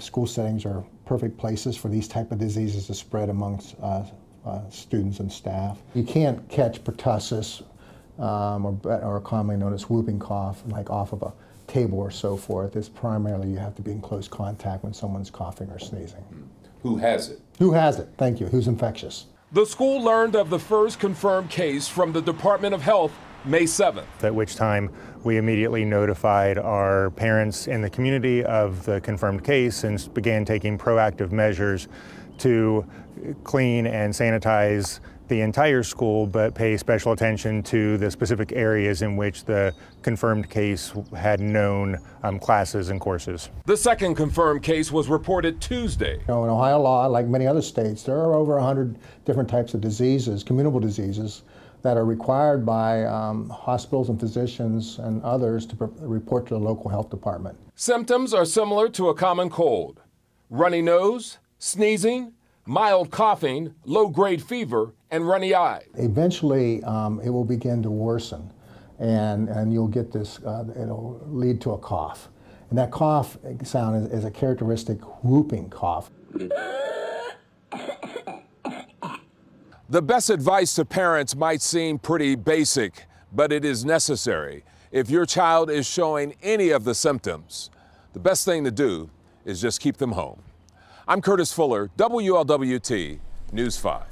School settings are perfect places for these type of diseases to spread amongst uh, uh, students and staff. You can't catch pertussis, um, or, or commonly known as whooping cough, like off of a table or so forth. It's primarily you have to be in close contact when someone's coughing or sneezing. Who has it? Who has it? Thank you. Who's infectious? The school learned of the first confirmed case from the Department of Health May 7th. At which time we immediately notified our parents in the community of the confirmed case and began taking proactive measures to clean and sanitize the entire school, but pay special attention to the specific areas in which the confirmed case had known um, classes and courses. The second confirmed case was reported Tuesday. You know, in Ohio law, like many other states, there are over 100 different types of diseases, communicable diseases, that are required by um, hospitals and physicians and others to report to the local health department. Symptoms are similar to a common cold runny nose, sneezing, mild coughing, low grade fever, and runny eyes. Eventually, um, it will begin to worsen, and, and you'll get this, uh, it'll lead to a cough. And that cough sound is, is a characteristic whooping cough. The best advice to parents might seem pretty basic, but it is necessary. If your child is showing any of the symptoms, the best thing to do is just keep them home. I'm Curtis Fuller, WLWT News 5.